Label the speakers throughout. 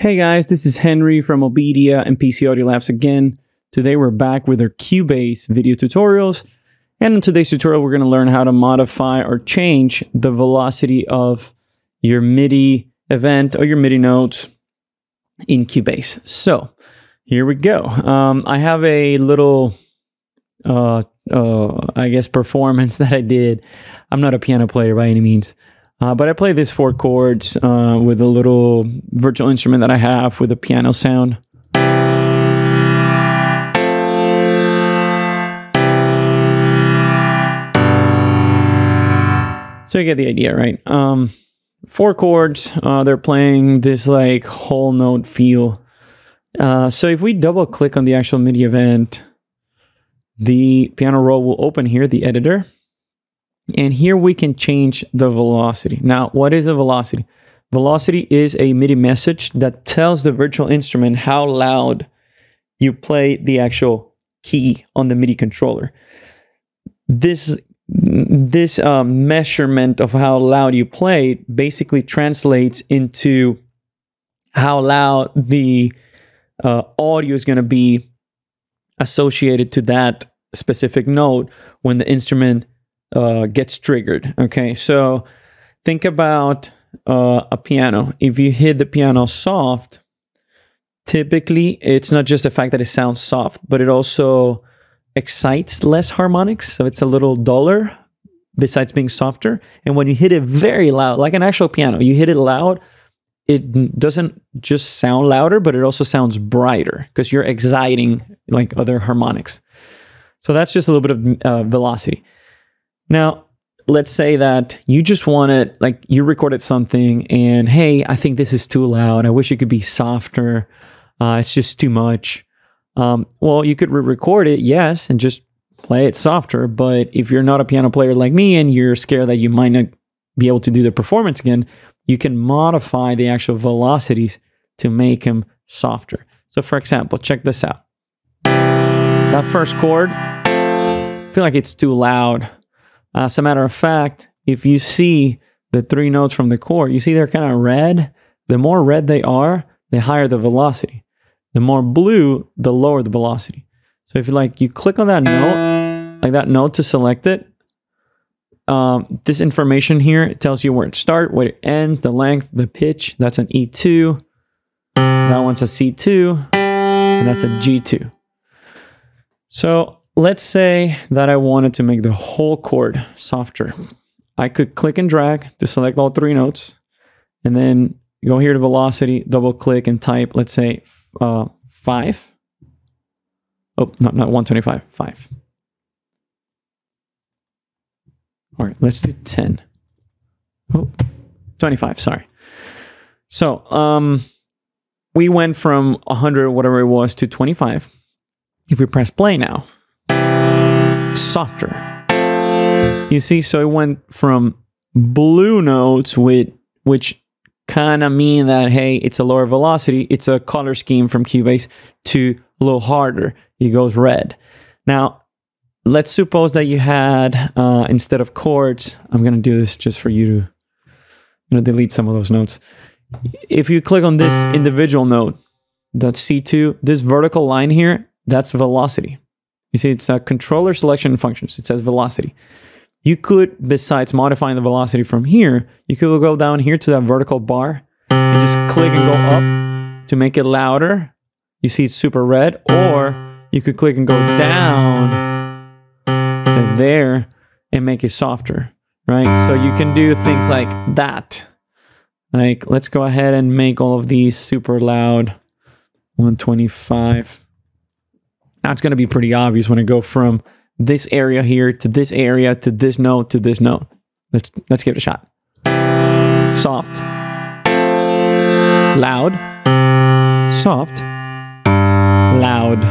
Speaker 1: Hey guys, this is Henry from Obedia and PC Audio Labs again. Today we're back with our Cubase video tutorials. And in today's tutorial, we're going to learn how to modify or change the velocity of your MIDI event or your MIDI notes in Cubase. So here we go. Um, I have a little, uh, uh, I guess, performance that I did. I'm not a piano player by any means. Uh, but I play these four chords uh, with a little virtual instrument that I have with a piano sound. So you get the idea, right? Um, four chords. Uh, they're playing this like whole note feel. Uh, so if we double click on the actual MIDI event, the piano roll will open here, the editor. And here we can change the velocity. Now, what is the velocity? Velocity is a MIDI message that tells the virtual instrument how loud you play the actual key on the MIDI controller. This this uh, measurement of how loud you play basically translates into how loud the uh, audio is going to be associated to that specific note when the instrument uh, gets triggered. Okay, so think about uh, a piano. If you hit the piano soft, typically it's not just the fact that it sounds soft, but it also excites less harmonics. So it's a little duller besides being softer. And when you hit it very loud, like an actual piano, you hit it loud, it doesn't just sound louder, but it also sounds brighter because you're exciting like other harmonics. So that's just a little bit of uh, velocity. Now, let's say that you just wanted, like, you recorded something and, hey, I think this is too loud. I wish it could be softer. Uh, it's just too much. Um, well, you could re record it, yes, and just play it softer. But if you're not a piano player like me and you're scared that you might not be able to do the performance again, you can modify the actual velocities to make them softer. So, for example, check this out. That first chord, feel like it's too loud. As a matter of fact, if you see the three notes from the chord, you see they're kind of red. The more red they are, the higher the velocity. The more blue, the lower the velocity. So if you like, you click on that note, like that note to select it. Um, this information here tells you where it starts, where it ends, the length, the pitch. That's an E2. That one's a C2. And that's a G2. So let's say that I wanted to make the whole chord softer. I could click and drag to select all three notes and then go here to velocity, double click and type, let's say uh, five. Oh, not, not 125, five. All right, let's do 10. Oh, 25, sorry. So um, we went from 100, whatever it was, to 25. If we press play now, softer. You see, so it went from blue notes with which kind of mean that hey, it's a lower velocity, it's a color scheme from Cubase to a little harder. It goes red. Now, let's suppose that you had uh, instead of chords, I'm gonna do this just for you to I'm gonna delete some of those notes. If you click on this individual note, that's C2, this vertical line here, that's velocity. You see, it's a controller selection functions. It says velocity. You could, besides modifying the velocity from here, you could go down here to that vertical bar and just click and go up to make it louder. You see it's super red. Or you could click and go down there and make it softer, right? So you can do things like that. Like, let's go ahead and make all of these super loud. 125. Now it's going to be pretty obvious when I go from this area here to this area to this note to this note. Let's let's give it a shot. Soft, loud, soft, loud.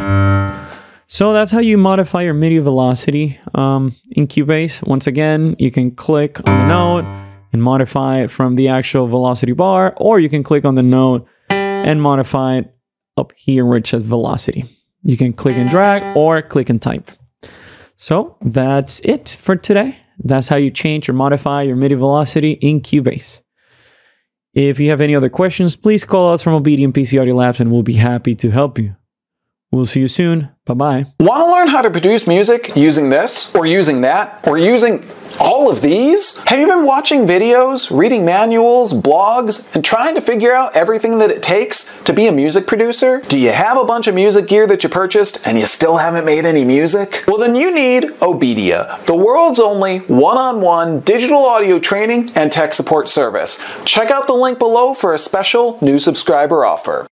Speaker 1: So that's how you modify your MIDI velocity um, in Cubase. Once again, you can click on the note and modify it from the actual velocity bar, or you can click on the note and modify it up here it says velocity. You can click and drag uh. or click and type. So that's it for today. That's how you change or modify your MIDI velocity in Cubase. If you have any other questions, please call us from Obedia and PC Audio Labs and we'll be happy to help you. We'll see you soon. Bye bye.
Speaker 2: Want to learn how to produce music using this, or using that, or using all of these? Have you been watching videos, reading manuals, blogs, and trying to figure out everything that it takes to be a music producer? Do you have a bunch of music gear that you purchased and you still haven't made any music? Well, then you need Obedia, the world's only one on one digital audio training and tech support service. Check out the link below for a special new subscriber offer.